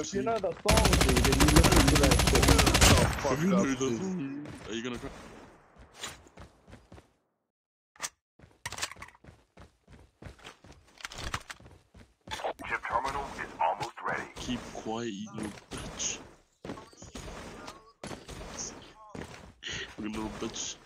if you know the song, dude, then you listen to that shit. Oh, fuck you up. Are you gonna cry? Chip terminal is almost ready. Keep quiet, you little bitch. You little bitch.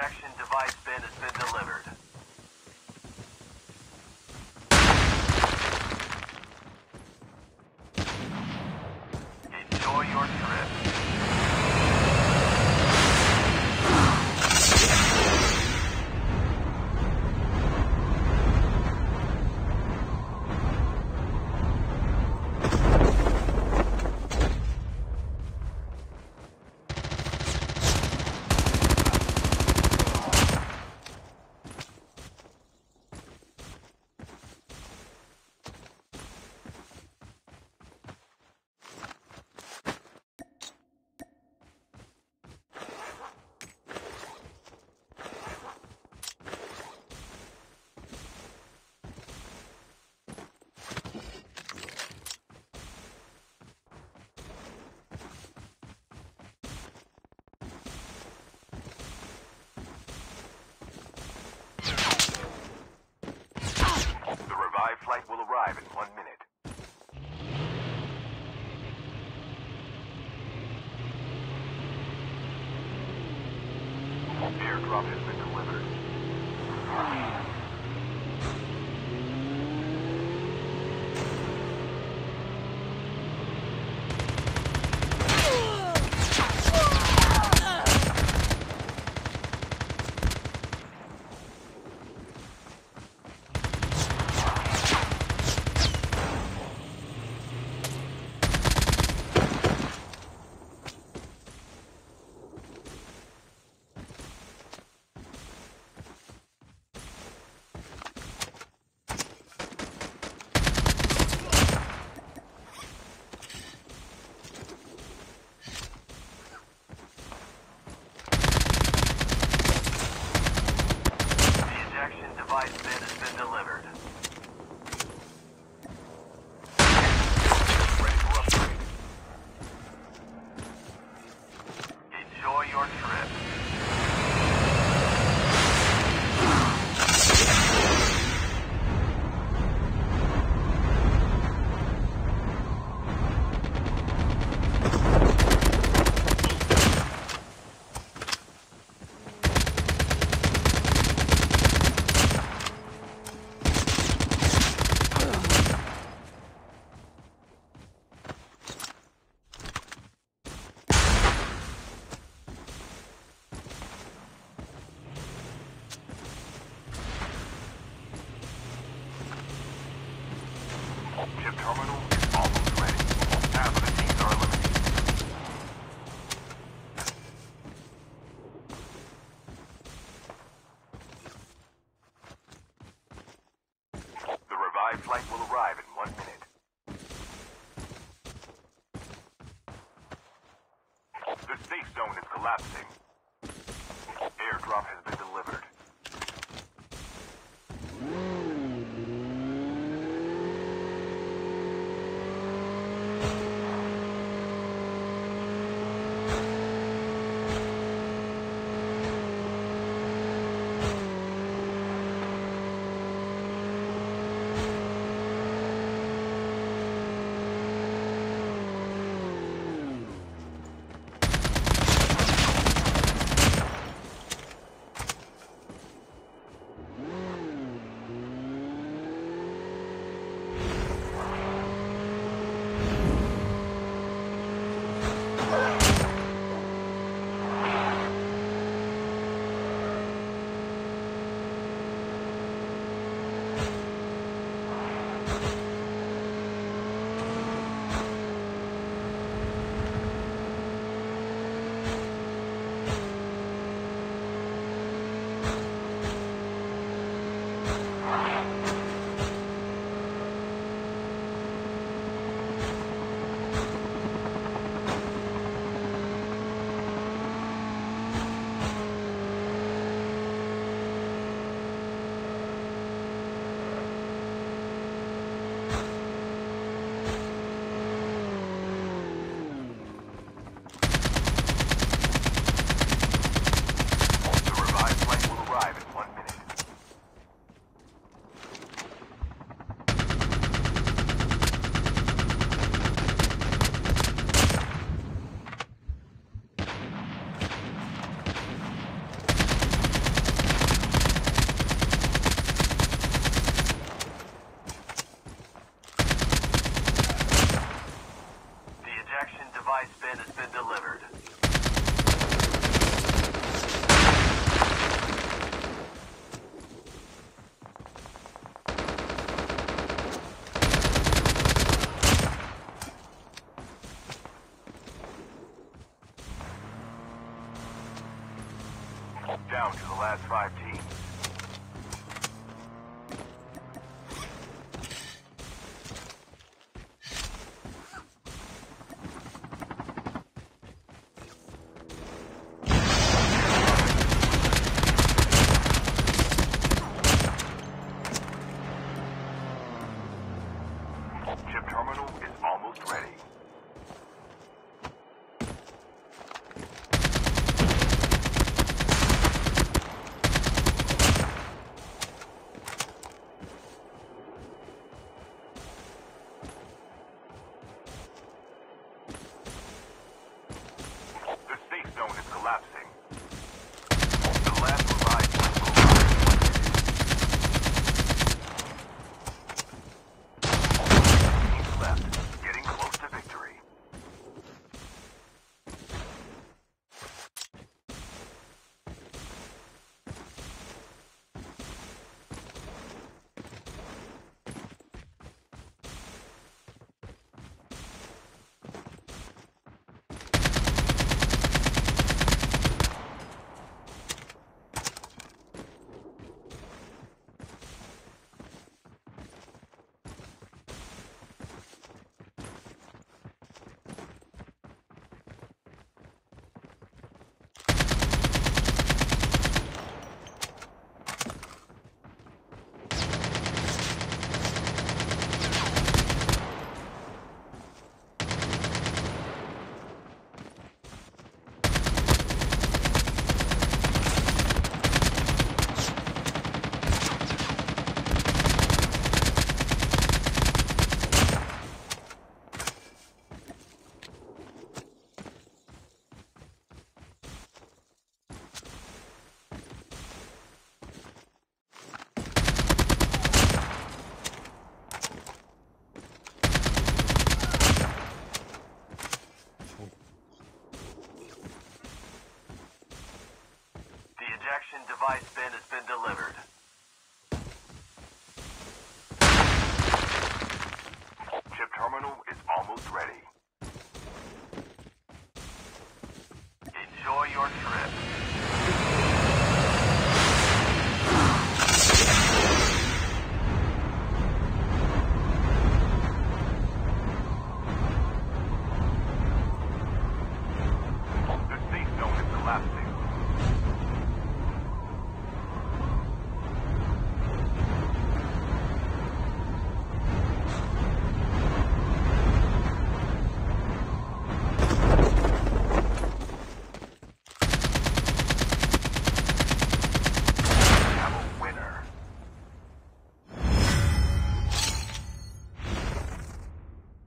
Protection device bin has been delivered. Robin has been Ship terminal. device bin has been delivered.